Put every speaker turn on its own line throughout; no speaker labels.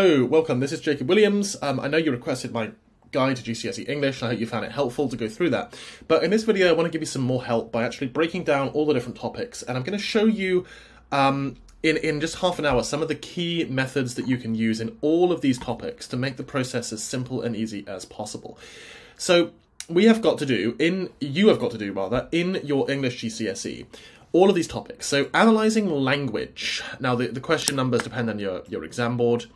Hello, welcome. This is Jacob Williams. Um, I know you requested my guide to GCSE English. I hope you found it helpful to go through that. But in this video, I want to give you some more help by actually breaking down all the different topics, and I'm going to show you um, in, in just half an hour some of the key methods that you can use in all of these topics to make the process as simple and easy as possible. So we have got to do, in you have got to do rather, in your English GCSE, all of these topics. So analysing language. Now the, the question numbers depend on your, your exam board.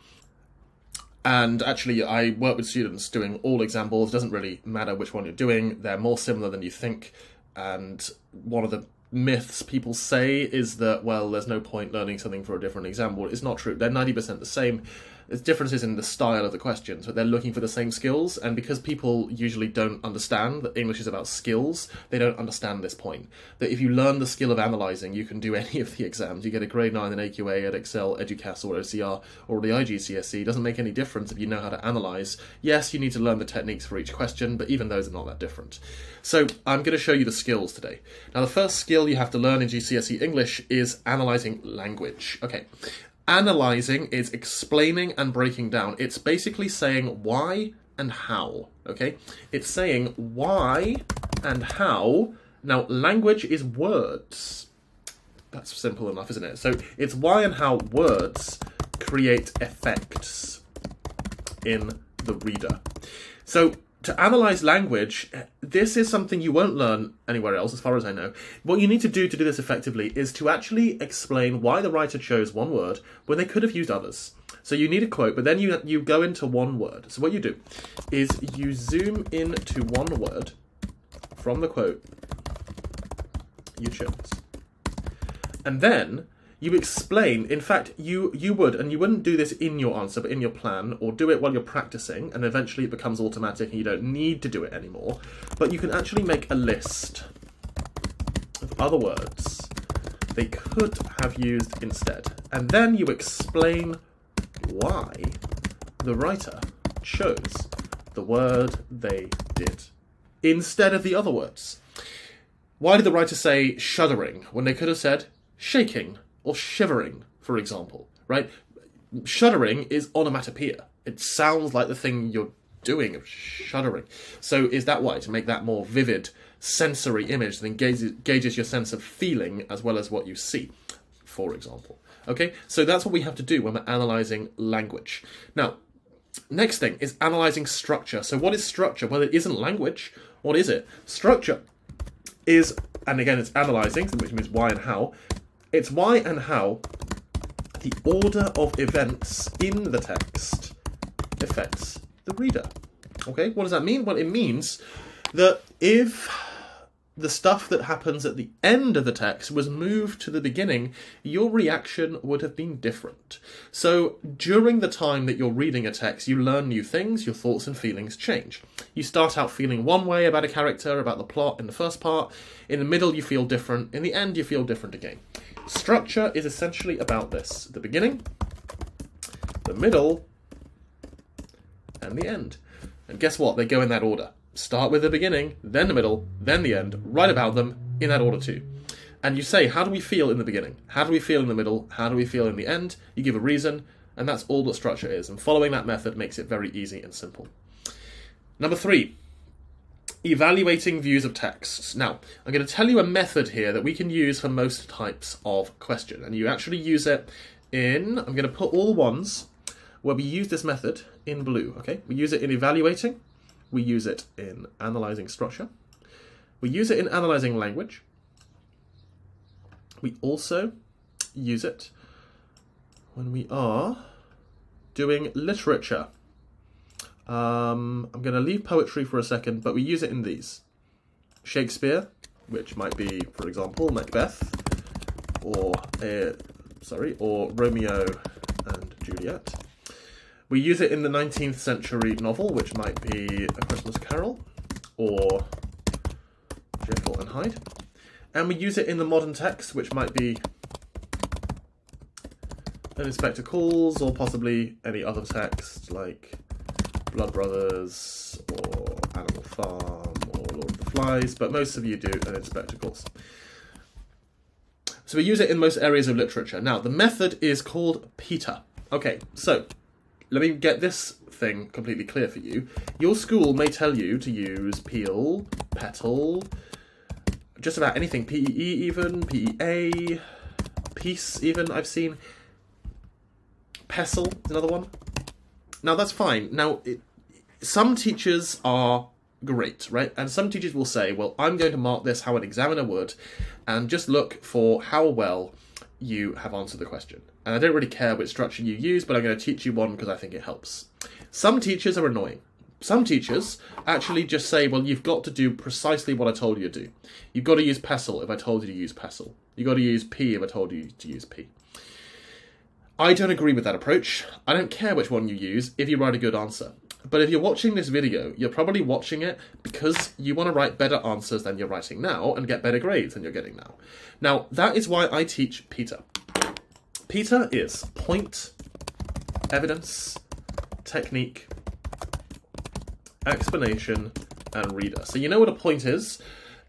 And actually, I work with students doing all examples. boards. Doesn't really matter which one you're doing. They're more similar than you think. And one of the myths people say is that well, there's no point learning something for a different example. It's not true. They're ninety percent the same. There's differences in the style of the questions, but they're looking for the same skills. And because people usually don't understand that English is about skills, they don't understand this point. That if you learn the skill of analysing, you can do any of the exams. You get a grade 9 in AQA, Edexcel, Eduqas, or OCR, or the IGCSE. It doesn't make any difference if you know how to analyse. Yes, you need to learn the techniques for each question, but even those are not that different. So I'm going to show you the skills today. Now, the first skill you have to learn in GCSE English is analysing language. Okay, Analyzing is explaining and breaking down. It's basically saying why and how, okay? It's saying why and how. Now, language is words. That's simple enough, isn't it? So it's why and how words create effects in the reader. So to analyze language, this is something you won't learn anywhere else, as far as I know. What you need to do to do this effectively is to actually explain why the writer chose one word when they could have used others. So you need a quote, but then you you go into one word. So what you do is you zoom in to one word from the quote you chose, and then you explain in fact you you would and you wouldn't do this in your answer but in your plan or do it while you're practicing and eventually it becomes automatic and you don't need to do it anymore. But you can actually make a list of other words they could have used instead. And then you explain why the writer chose the word they did instead of the other words. Why did the writer say shuddering when they could have said shaking or shivering, for example, right? Shuddering is onomatopoeia. It sounds like the thing you're doing of shuddering. So is that why? To make that more vivid sensory image that engages, gauges your sense of feeling as well as what you see, for example. Okay, so that's what we have to do when we're analyzing language. Now, next thing is analyzing structure. So what is structure? Well, it isn't language. What is it? Structure is, and again, it's analyzing, which means why and how. It's why and how the order of events in the text affects the reader. Okay, what does that mean? Well, it means that if the stuff that happens at the end of the text was moved to the beginning, your reaction would have been different. So, during the time that you're reading a text, you learn new things, your thoughts and feelings change. You start out feeling one way about a character, about the plot in the first part, in the middle, you feel different, in the end, you feel different again. Structure is essentially about this the beginning, the middle, and the end. And guess what? They go in that order. Start with the beginning, then the middle, then the end, write about them in that order too. And you say, how do we feel in the beginning? How do we feel in the middle? How do we feel in the end? You give a reason, and that's all that structure is. And following that method makes it very easy and simple. Number three, evaluating views of texts. Now, I'm going to tell you a method here that we can use for most types of question, and you actually use it in, I'm going to put all the ones where we use this method in blue, okay? We use it in evaluating, we use it in analyzing structure, we use it in analyzing language, we also use it when we are doing literature. Um, I'm going to leave poetry for a second, but we use it in these. Shakespeare, which might be, for example, Macbeth, or uh, sorry, or Romeo and Juliet. We use it in the 19th century novel, which might be A Christmas Carol, or Jekyll and Hyde. And we use it in the modern text, which might be An Inspector Calls, or possibly any other text like Blood Brothers or Animal Farm or Lord of the Flies, but most of you do and Inspector Calls. So we use it in most areas of literature. Now, the method is called Peter. Okay, so let me get this thing completely clear for you. Your school may tell you to use peel, petal, just about anything, PEE even, PEA, piece even, I've seen. Pestle is another one. Now that's fine. Now, it, some teachers are great, right? And some teachers will say, well, I'm going to mark this how an examiner would, and just look for how well you have answered the question. And I don't really care which structure you use, but I'm going to teach you one because I think it helps. Some teachers are annoying. Some teachers actually just say, well, you've got to do precisely what I told you to do. You've got to use pestle if I told you to use pestle. You've got to use P if I told you to use P. I don't agree with that approach. I don't care which one you use if you write a good answer. But if you're watching this video, you're probably watching it because you want to write better answers than you're writing now and get better grades than you're getting now. Now, that is why I teach Peter. Peter is point, evidence, technique, explanation, and reader. So you know what a point is?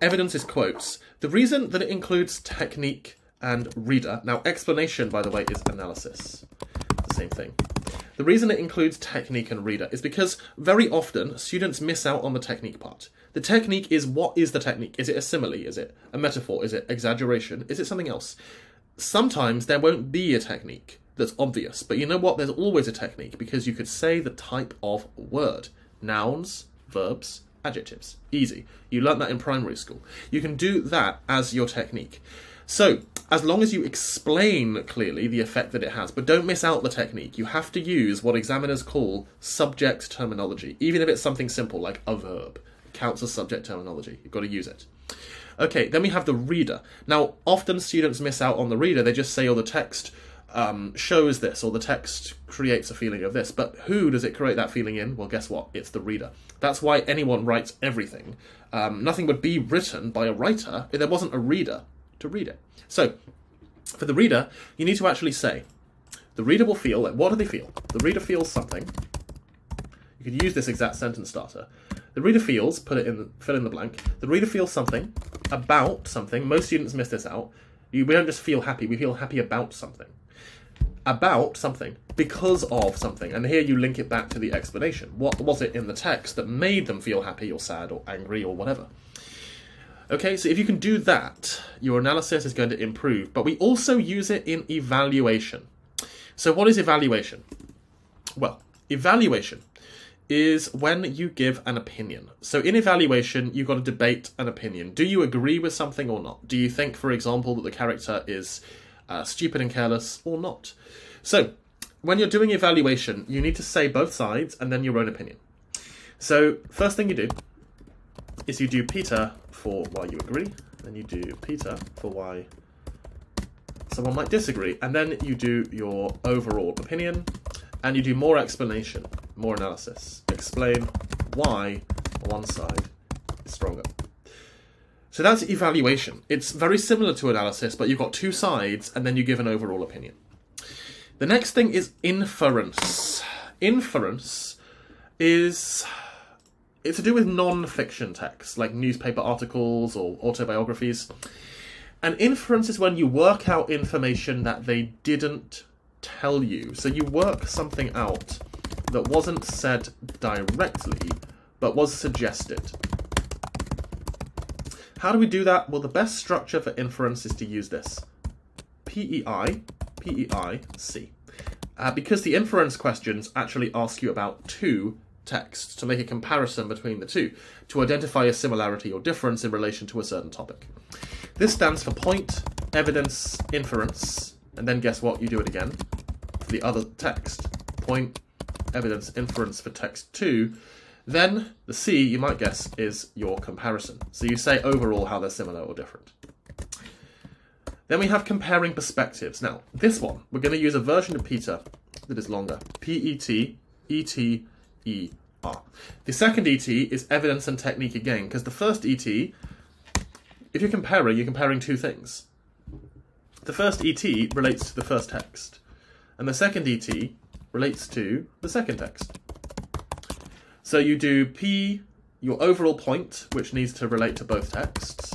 Evidence is quotes. The reason that it includes technique and reader, now explanation, by the way, is analysis. The same thing. The reason it includes technique and reader is because very often students miss out on the technique part. The technique is what is the technique? Is it a simile? Is it a metaphor? Is it exaggeration? Is it something else? Sometimes there won't be a technique that's obvious, but you know what? There's always a technique because you could say the type of word. Nouns, verbs, adjectives. Easy. You learnt that in primary school. You can do that as your technique. So, as long as you explain clearly the effect that it has, but don't miss out the technique, you have to use what examiners call subject terminology, even if it's something simple like a verb. It counts as subject terminology. You've got to use it. Okay, then we have the reader. Now, often students miss out on the reader. They just say, oh, the text um, shows this, or the text creates a feeling of this. But who does it create that feeling in? Well, guess what? It's the reader. That's why anyone writes everything. Um, nothing would be written by a writer if there wasn't a reader to read it. So, for the reader, you need to actually say, the reader will feel, what do they feel? The reader feels something. You could use this exact sentence starter. The reader feels, put it in, fill in the blank. The reader feels something about something. Most students miss this out. we don't just feel happy, we feel happy about something. About something, because of something. And here you link it back to the explanation. What was it in the text that made them feel happy or sad or angry or whatever? Okay, so if you can do that, your analysis is going to improve. But we also use it in evaluation. So what is evaluation? Well, evaluation is when you give an opinion. So in evaluation, you've got to debate an opinion. Do you agree with something or not? Do you think, for example, that the character is uh, stupid and careless or not? So when you're doing evaluation, you need to say both sides and then your own opinion. So first thing you do is you do Peter for why you agree, then you do Peter for why someone might disagree, and then you do your overall opinion, and you do more explanation, more analysis. Explain why one side is stronger. So that's evaluation. It's very similar to analysis, but you've got two sides, and then you give an overall opinion. The next thing is inference. Inference is it's to do with non-fiction texts, like newspaper articles or autobiographies. And inference is when you work out information that they didn't tell you. So you work something out that wasn't said directly, but was suggested. How do we do that? Well, the best structure for inference is to use this. PEI, PEI, Uh, because the inference questions actually ask you about two text to make a comparison between the two, to identify a similarity or difference in relation to a certain topic. This stands for point, evidence, inference, and then guess what? You do it again for the other text. Point, evidence, inference for text 2. Then the C, you might guess, is your comparison. So you say overall how they're similar or different. Then we have comparing perspectives. Now, this one, we're going to use a version of Peter that is longer. P-E-T, E-T, E-R. The second ET is evidence and technique again, because the first ET, if you're comparing, you're comparing two things. The first ET relates to the first text, and the second ET relates to the second text. So you do P, your overall point, which needs to relate to both texts,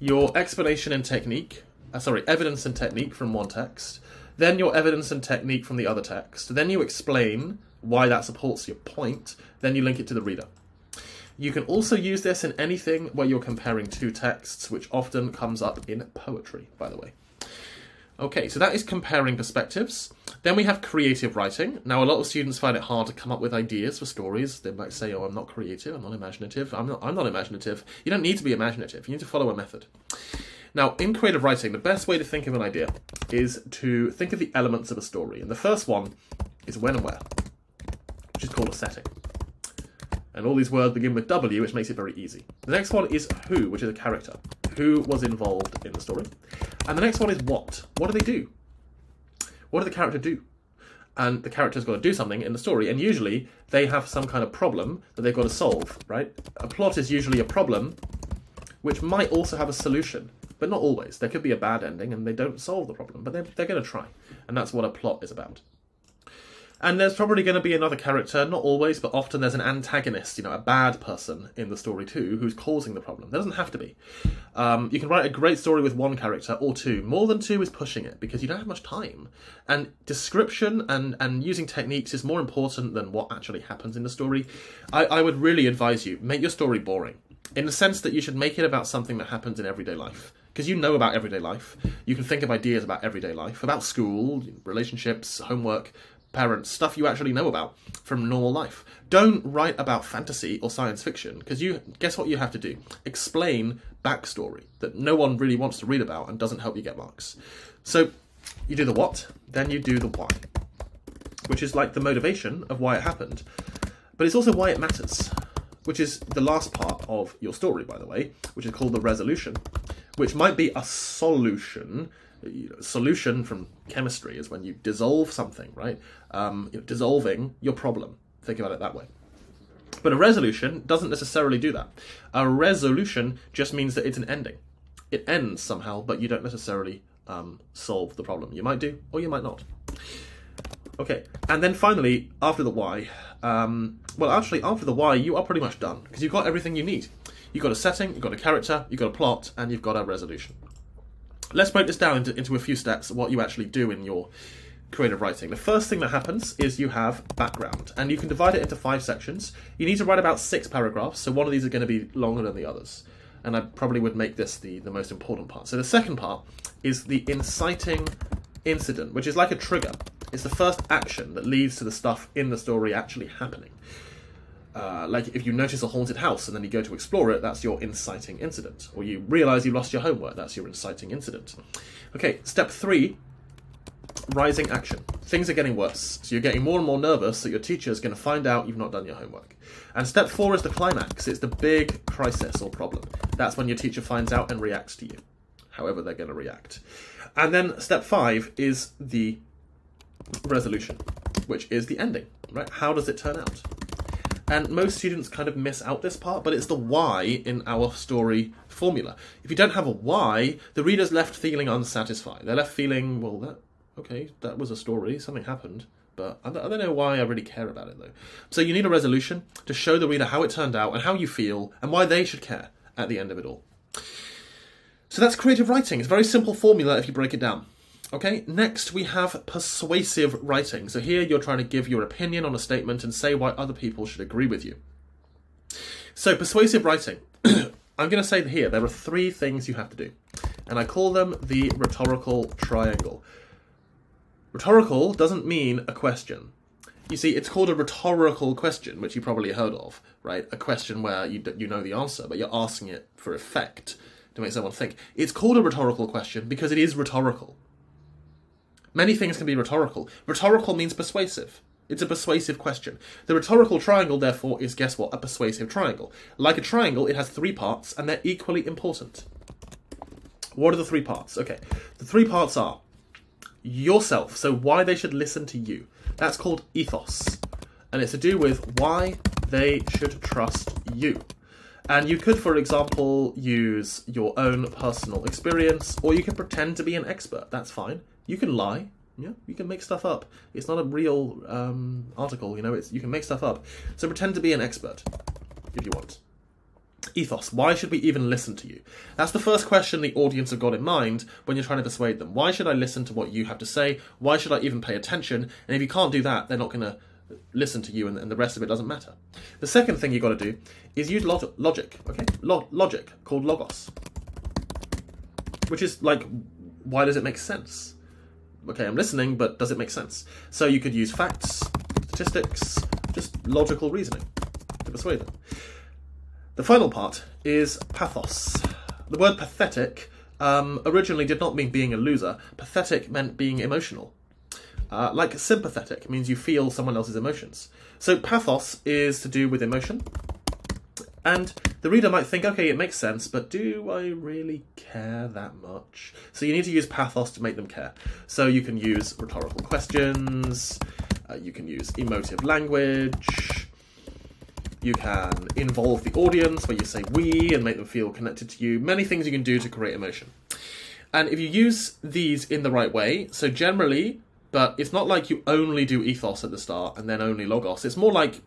your explanation and technique, uh, sorry, evidence and technique from one text, then your evidence and technique from the other text, then you explain why that supports your point, then you link it to the reader. You can also use this in anything where you're comparing two texts, which often comes up in poetry, by the way. Okay, so that is comparing perspectives. Then we have creative writing. Now, a lot of students find it hard to come up with ideas for stories. They might say, oh, I'm not creative, I'm not imaginative. I'm not, I'm not imaginative. You don't need to be imaginative, you need to follow a method. Now, in creative writing, the best way to think of an idea is to think of the elements of a story. And the first one is when and where, which is called a setting. And all these words begin with W, which makes it very easy. The next one is who, which is a character. Who was involved in the story. And the next one is what. What do they do? What do the character do? And the character's got to do something in the story, and usually they have some kind of problem that they've got to solve, right? A plot is usually a problem which might also have a solution, but not always. There could be a bad ending and they don't solve the problem, but they're, they're going to try. And that's what a plot is about. And there's probably going to be another character, not always, but often there's an antagonist, you know, a bad person in the story too, who's causing the problem. There doesn't have to be. Um, you can write a great story with one character or two. More than two is pushing it because you don't have much time. And description and, and using techniques is more important than what actually happens in the story. I, I would really advise you, make your story boring. In the sense that you should make it about something that happens in everyday life because you know about everyday life. You can think of ideas about everyday life, about school, relationships, homework, parents, stuff you actually know about from normal life. Don't write about fantasy or science fiction because you guess what you have to do? Explain backstory that no one really wants to read about and doesn't help you get marks. So you do the what, then you do the why, which is like the motivation of why it happened, but it's also why it matters, which is the last part of your story, by the way, which is called the resolution, which might be a solution solution from chemistry is when you dissolve something, right? Um, you know, dissolving your problem. Think about it that way. But a resolution doesn't necessarily do that. A resolution just means that it's an ending. It ends somehow, but you don't necessarily um, solve the problem. You might do, or you might not. Okay, and then finally, after the why, um, well, actually, after the why, you are pretty much done because you've got everything you need. You've got a setting, you've got a character, you've got a plot, and you've got a resolution. Let's break this down into, into a few steps, what you actually do in your creative writing. The first thing that happens is you have background, and you can divide it into five sections. You need to write about six paragraphs, so one of these are going to be longer than the others. And I probably would make this the, the most important part. So the second part is the inciting incident, which is like a trigger. It's the first action that leads to the stuff in the story actually happening. Uh, like if you notice a haunted house and then you go to explore it, that's your inciting incident. Or you realize you lost your homework, that's your inciting incident. Okay, step three rising action. Things are getting worse. So you're getting more and more nervous that your teacher is going to find out you've not done your homework. And step four is the climax. It's the big crisis or problem. That's when your teacher finds out and reacts to you, however they're going to react. And then step five is the resolution, which is the ending, right? How does it turn out? And most students kind of miss out this part, but it's the why in our story formula. If you don't have a why, the reader's left feeling unsatisfied. They're left feeling, well, that okay, that was a story, something happened, but I don't know why I really care about it though. So you need a resolution to show the reader how it turned out and how you feel and why they should care at the end of it all. So that's creative writing. It's a very simple formula if you break it down. Okay, next we have persuasive writing. So here you're trying to give your opinion on a statement and say why other people should agree with you. So persuasive writing. I'm going to say here there are three things you have to do, and I call them the rhetorical triangle. Rhetorical doesn't mean a question. You see, it's called a rhetorical question, which you probably heard of, right? A question where you, you know the answer, but you're asking it for effect to make someone think. It's called a rhetorical question because it is rhetorical. Many things can be rhetorical. Rhetorical means persuasive. It's a persuasive question. The rhetorical triangle, therefore, is guess what? A persuasive triangle. Like a triangle, it has three parts, and they're equally important. What are the three parts? Okay, the three parts are yourself, so why they should listen to you. That's called ethos. And it's to do with why they should trust you. And you could, for example, use your own personal experience, or you can pretend to be an expert. That's fine. You can lie. Yeah, you can make stuff up. It's not a real um, article, you know. It's you can make stuff up. So pretend to be an expert if you want. Ethos. Why should we even listen to you? That's the first question the audience have got in mind when you're trying to persuade them. Why should I listen to what you have to say? Why should I even pay attention? And if you can't do that, they're not going to listen to you and, and the rest of it doesn't matter. The second thing you've got to do is use log logic, okay? Log logic, called logos. Which is like, why does it make sense? Okay, I'm listening, but does it make sense? So you could use facts, statistics, just logical reasoning to persuade them. The final part is pathos. The word pathetic um, originally did not mean being a loser. Pathetic meant being emotional. Uh, like sympathetic means you feel someone else's emotions. So pathos is to do with emotion. And the reader might think, okay, it makes sense, but do I really care that much? So you need to use pathos to make them care. So you can use rhetorical questions, uh, you can use emotive language, you can involve the audience where you say we and make them feel connected to you. Many things you can do to create emotion. And if you use these in the right way, so generally, but it's not like you only do ethos at the start and then only logos. It's more like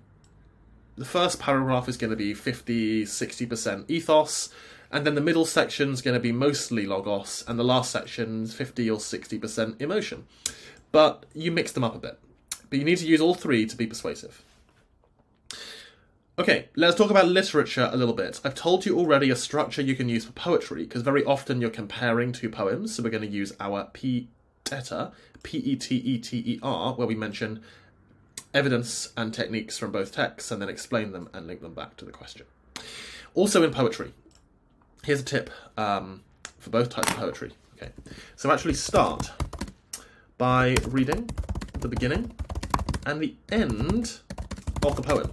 the first paragraph is going to be 50, 60% ethos, and then the middle section is going to be mostly logos, and the last section is 50 or 60% emotion. But you mix them up a bit. But you need to use all three to be persuasive. Okay, let's talk about literature a little bit. I've told you already a structure you can use for poetry, because very often you're comparing two poems, so we're going to use our P-ETER, P-E-T-E-T-E-R, where we mention evidence and techniques from both texts and then explain them and link them back to the question. Also in poetry, here's a tip um, for both types of poetry. Okay, so actually start by reading the beginning and the end of the poem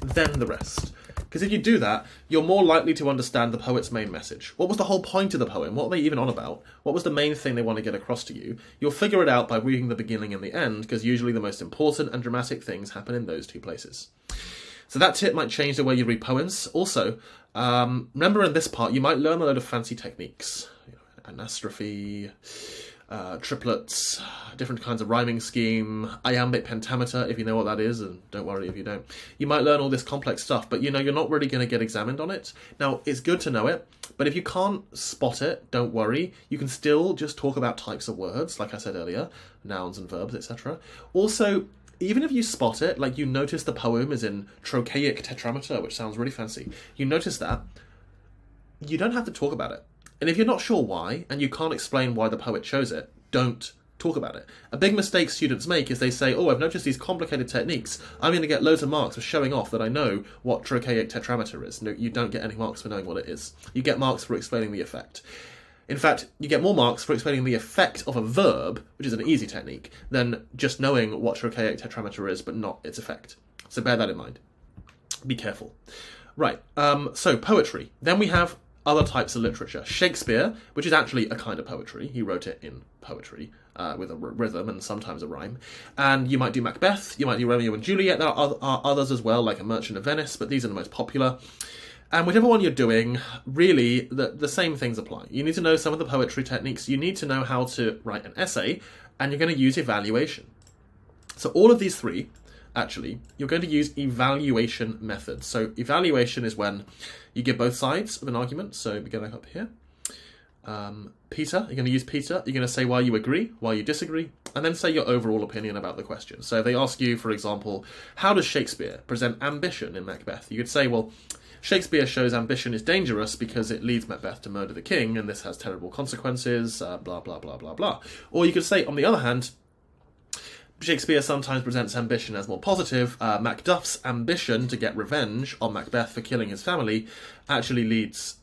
then the rest. Because if you do that, you're more likely to understand the poet's main message. What was the whole point of the poem? What are they even on about? What was the main thing they want to get across to you? You'll figure it out by reading the beginning and the end, because usually the most important and dramatic things happen in those two places. So that tip might change the way you read poems. Also, um, remember in this part, you might learn a load of fancy techniques. You know, anastrophe, uh, triplets, different kinds of rhyming scheme, iambic pentameter, if you know what that is, and don't worry if you don't. You might learn all this complex stuff, but you know, you're not really going to get examined on it. Now, it's good to know it, but if you can't spot it, don't worry. You can still just talk about types of words, like I said earlier, nouns and verbs, etc. Also, even if you spot it, like you notice the poem is in trochaic tetrameter, which sounds really fancy, you notice that, you don't have to talk about it and if you're not sure why, and you can't explain why the poet chose it, don't talk about it. A big mistake students make is they say, oh, I've noticed these complicated techniques. I'm going to get loads of marks for showing off that I know what trochaic tetrameter is. No, you don't get any marks for knowing what it is. You get marks for explaining the effect. In fact, you get more marks for explaining the effect of a verb, which is an easy technique, than just knowing what trochaic tetrameter is but not its effect. So bear that in mind. Be careful. Right, um, so poetry. Then we have other types of literature. Shakespeare, which is actually a kind of poetry, he wrote it in poetry uh, with a r- rhythm and sometimes a rhyme. And you might do Macbeth, you might do Romeo and Juliet. There are, are others as well, like A Merchant of Venice, but these are the most popular. And whichever one you're doing, really, the, the same things apply. You need to know some of the poetry techniques, you need to know how to write an essay, and you're going to use evaluation. So all of these three actually, you're going to use evaluation methods. So evaluation is when you give both sides of an argument. So we go back up here. Um, Peter, you're going to use Peter. You're going to say why you agree, why you disagree, and then say your overall opinion about the question. So they ask you, for example, how does Shakespeare present ambition in Macbeth? You could say, well, Shakespeare shows ambition is dangerous because it leads Macbeth to murder the king, and this has terrible consequences, uh, blah, blah, blah, blah, blah. Or you could say, on the other hand, Shakespeare sometimes presents ambition as more positive. Uh, Macduff's ambition to get revenge on Macbeth for killing his family actually leads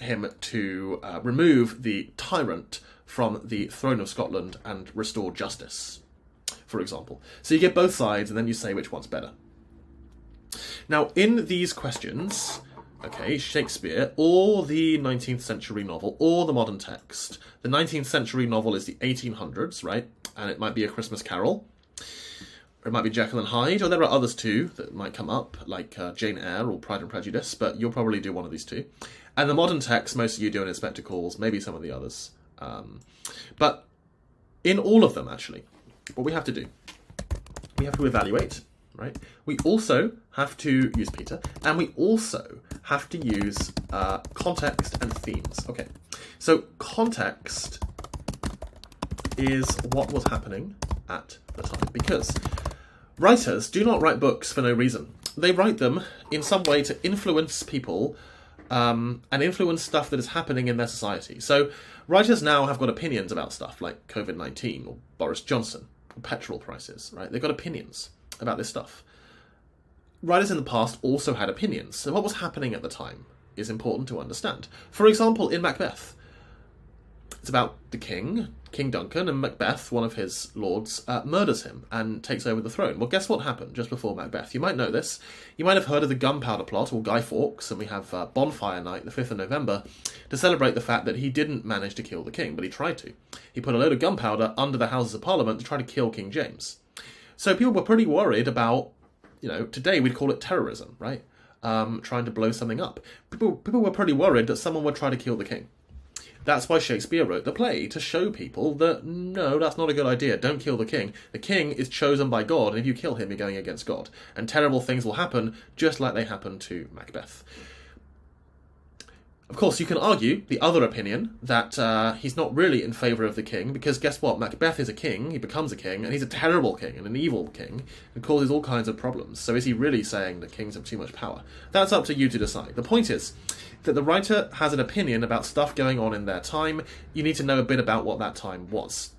him to uh, remove the tyrant from the throne of Scotland and restore justice, for example. So you get both sides and then you say which one's better. Now, in these questions, okay, Shakespeare or the 19th century novel or the modern text, the 19th century novel is the 1800s, right? And it might be A Christmas Carol it might be and Hyde, or there are others too that might come up, like uh, Jane Eyre or Pride and Prejudice, but you'll probably do one of these two. And the modern text, most of you do in Inspector Calls, maybe some of the others. Um, but in all of them, actually, what we have to do, we have to evaluate, right? We also have to use Peter, and we also have to use uh, context and themes. Okay, so context is what was happening at the time, because Writers do not write books for no reason. They write them in some way to influence people um, and influence stuff that is happening in their society. So, writers now have got opinions about stuff like COVID 19 or Boris Johnson or petrol prices, right? They've got opinions about this stuff. Writers in the past also had opinions, so what was happening at the time is important to understand. For example, in Macbeth, it's about the king, King Duncan, and Macbeth, one of his lords, uh, murders him and takes over the throne. Well, guess what happened just before Macbeth? You might know this. You might have heard of the Gunpowder Plot, or Guy Fawkes, and we have uh, Bonfire Night, the 5th of November, to celebrate the fact that he didn't manage to kill the king, but he tried to. He put a load of gunpowder under the Houses of Parliament to try to kill King James. So people were pretty worried about, you know, today we'd call it terrorism, right? Um, trying to blow something up. People, people were pretty worried that someone would try to kill the king. That's why Shakespeare wrote the play, to show people that no, that's not a good idea. Don't kill the king. The king is chosen by God, and if you kill him, you're going against God. And terrible things will happen, just like they happened to Macbeth. Of course, you can argue the other opinion that uh, he's not really in favour of the king, because guess what? Macbeth is a king, he becomes a king, and he's a terrible king and an evil king, and causes all kinds of problems. So is he really saying that kings have too much power? That's up to you to decide. The point is that the writer has an opinion about stuff going on in their time. You need to know a bit about what that time was.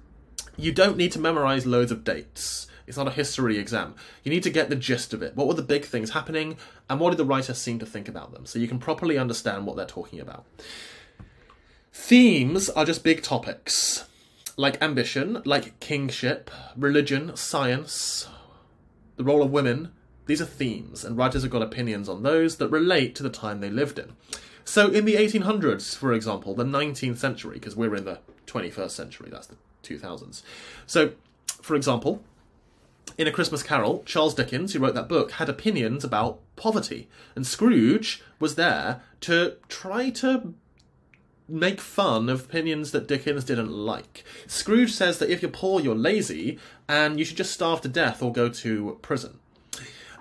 You don't need to memorise loads of dates. It's not a history exam. You need to get the gist of it. What were the big things happening, and what did the writer seem to think about them, so you can properly understand what they're talking about. Themes are just big topics, like ambition, like kingship, religion, science, the role of women. These are themes, and writers have got opinions on those that relate to the time they lived in. So, in the 1800s, for example, the 19th century, because we're in the 21st century, that's the 2000s. So, for example, in A Christmas Carol, Charles Dickens, who wrote that book, had opinions about poverty. And Scrooge was there to try to make fun of opinions that Dickens didn't like. Scrooge says that if you're poor, you're lazy, and you should just starve to death or go to prison.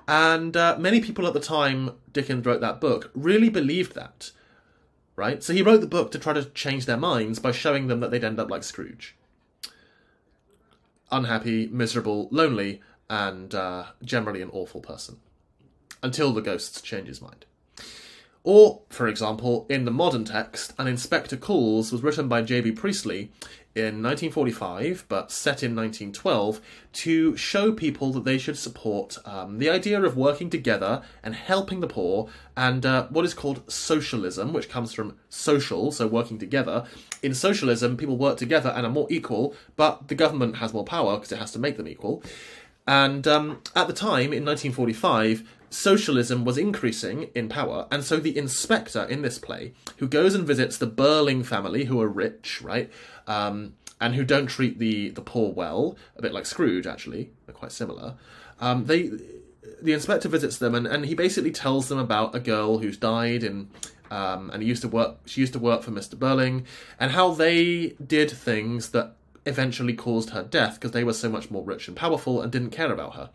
And uh, many people at the time Dickens wrote that book really believed that. Right? So he wrote the book to try to change their minds by showing them that they'd end up like Scrooge unhappy, miserable, lonely, and uh, generally an awful person. Until the ghosts change his mind. Or, for example, in the modern text, An Inspector Calls was written by J.B. Priestley in 1945, but set in 1912, to show people that they should support um, the idea of working together and helping the poor, and uh, what is called socialism, which comes from social, so working together. In socialism, people work together and are more equal, but the government has more power because it has to make them equal. And um, at the time, in 1945, socialism was increasing in power, and so the inspector in this play, who goes and visits the Birling family, who are rich, right, um, and who don't treat the the poor well, a bit like Scrooge, actually, they're quite similar. Um, they, the inspector visits them, and, and he basically tells them about a girl who's died in. Um, and he used to work. She used to work for Mr. Birling, and how they did things that eventually caused her death because they were so much more rich and powerful and didn't care about her.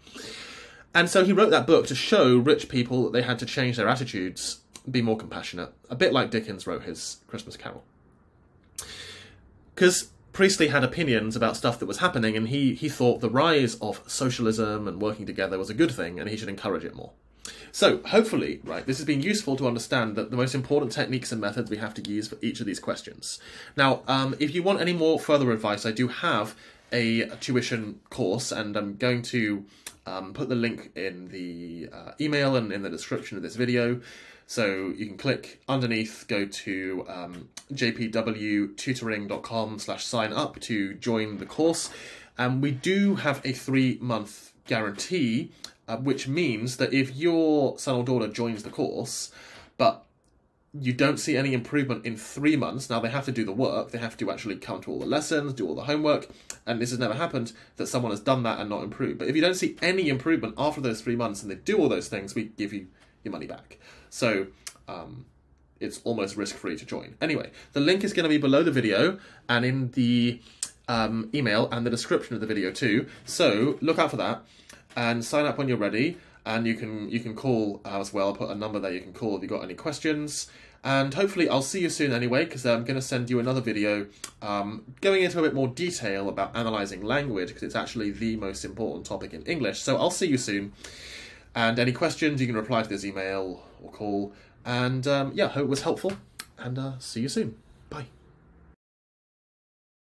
And so he wrote that book to show rich people that they had to change their attitudes, be more compassionate, a bit like Dickens wrote his Christmas Carol. Because Priestley had opinions about stuff that was happening, and he, he thought the rise of socialism and working together was a good thing, and he should encourage it more. So, hopefully, right, this has been useful to understand that the most important techniques and methods we have to use for each of these questions. Now, um, if you want any more further advice, I do have a tuition course, and I'm going to um, put the link in the uh, email and in the description of this video. So you can click underneath, go to um, jpwtutoring.com slash sign up to join the course. And we do have a three month guarantee, uh, which means that if your son or daughter joins the course, but you don't see any improvement in three months. Now they have to do the work, they have to actually come to all the lessons, do all the homework, and this has never happened that someone has done that and not improved. But if you don't see any improvement after those three months and they do all those things, we give you your money back. So um, it's almost risk free to join. Anyway, the link is going to be below the video and in the um, email and the description of the video too. So look out for that and sign up when you're ready and you can you can call as well. I'll put a number there you can call if you've got any questions. And hopefully, I'll see you soon anyway, because I'm going to send you another video um, going into a bit more detail about analysing language, because it's actually the most important topic in English. So I'll see you soon. And any questions, you can reply to this email or call. And um, yeah, hope it was helpful. And uh, see you soon.